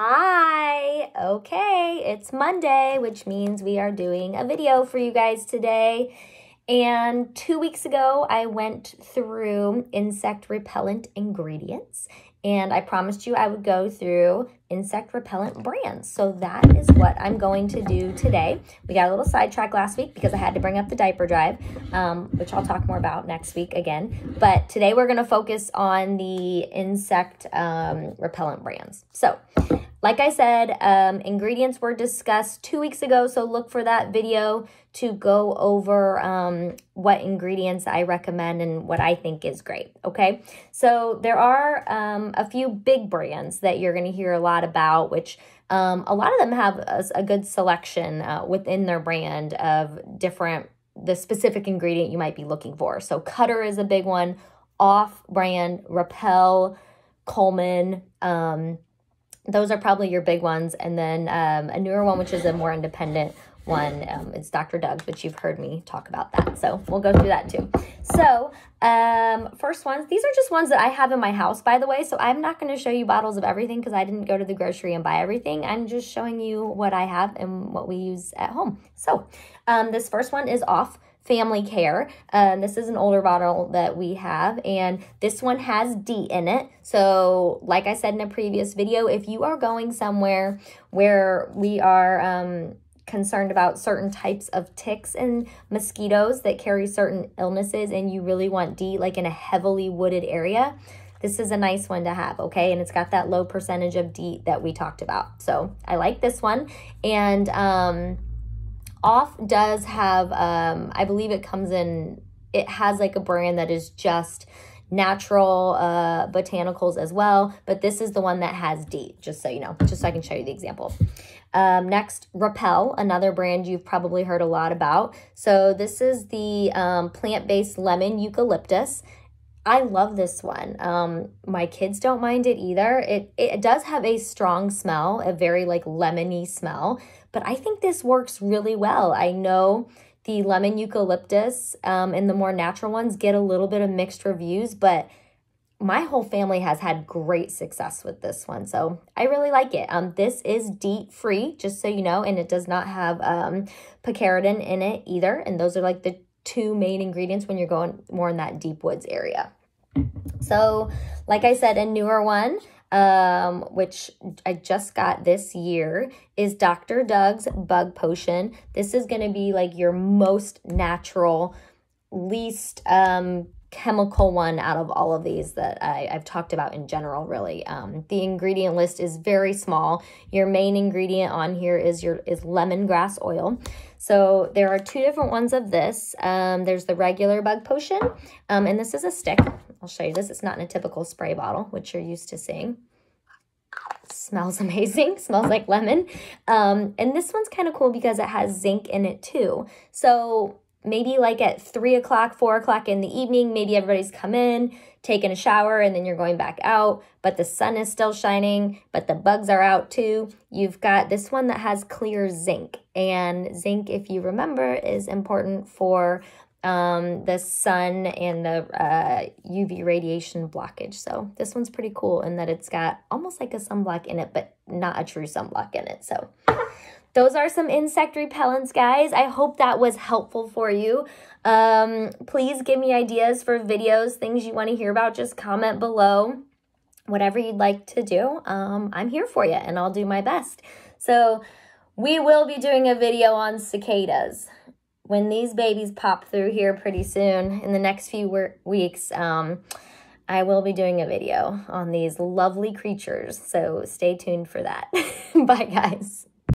Hi. Okay, it's Monday, which means we are doing a video for you guys today. And two weeks ago, I went through insect repellent ingredients and I promised you I would go through insect repellent brands. So that is what I'm going to do today. We got a little sidetrack last week because I had to bring up the diaper drive, um, which I'll talk more about next week again. But today we're going to focus on the insect um, repellent brands. So like I said, um, ingredients were discussed two weeks ago, so look for that video to go over um, what ingredients I recommend and what I think is great, okay? So there are um, a few big brands that you're going to hear a lot about, which um, a lot of them have a, a good selection uh, within their brand of different, the specific ingredient you might be looking for. So Cutter is a big one, off-brand, Repel, Coleman, um, those are probably your big ones. And then um, a newer one, which is a more independent one, um, is Dr. Doug's, which you've heard me talk about that. So we'll go through that too. So um, first ones, these are just ones that I have in my house, by the way. So I'm not going to show you bottles of everything because I didn't go to the grocery and buy everything. I'm just showing you what I have and what we use at home. So um, this first one is off Family Care. Um, this is an older bottle that we have, and this one has DEET in it. So, like I said in a previous video, if you are going somewhere where we are um, concerned about certain types of ticks and mosquitoes that carry certain illnesses, and you really want DEET, like in a heavily wooded area, this is a nice one to have, okay? And it's got that low percentage of DEET that we talked about. So I like this one. And um, off does have, um, I believe it comes in, it has like a brand that is just natural uh, botanicals as well, but this is the one that has DEET, just so you know, just so I can show you the example. Um, next, Repel, another brand you've probably heard a lot about. So this is the um, plant-based lemon eucalyptus. I love this one. Um, my kids don't mind it either. It, it does have a strong smell, a very like lemony smell, but I think this works really well. I know the lemon eucalyptus um, and the more natural ones get a little bit of mixed reviews, but my whole family has had great success with this one. So I really like it. Um, this is DEET free, just so you know, and it does not have um, picaridin in it either. And those are like the two main ingredients when you're going more in that deep woods area. So like I said, a newer one um, which I just got this year, is Dr. Doug's Bug Potion. This is going to be like your most natural, least um, chemical one out of all of these that I, have talked about in general, really. Um, the ingredient list is very small. Your main ingredient on here is your is lemongrass oil. So there are two different ones of this. Um, there's the regular bug potion, um, and this is a stick. I'll show you this. It's not in a typical spray bottle, which you're used to seeing. Smells amazing. Smells like lemon. Um, and this one's kind of cool because it has zinc in it too. So maybe like at three o'clock, four o'clock in the evening, maybe everybody's come in, taken a shower, and then you're going back out, but the sun is still shining, but the bugs are out too. You've got this one that has clear zinc. And zinc, if you remember, is important for um, the sun and the uh, UV radiation blockage. So this one's pretty cool in that it's got almost like a sunblock in it, but not a true sunblock in it. So those are some insect repellents, guys. I hope that was helpful for you. Um, please give me ideas for videos, things you want to hear about. Just comment below. Whatever you'd like to do, um, I'm here for you and I'll do my best. So we will be doing a video on cicadas when these babies pop through here pretty soon in the next few weeks. Um, I will be doing a video on these lovely creatures, so stay tuned for that. Bye, guys.